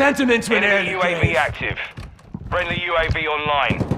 Sent him into an Enemy. UAV active. Friendly UAV online.